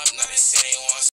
I'm not a they want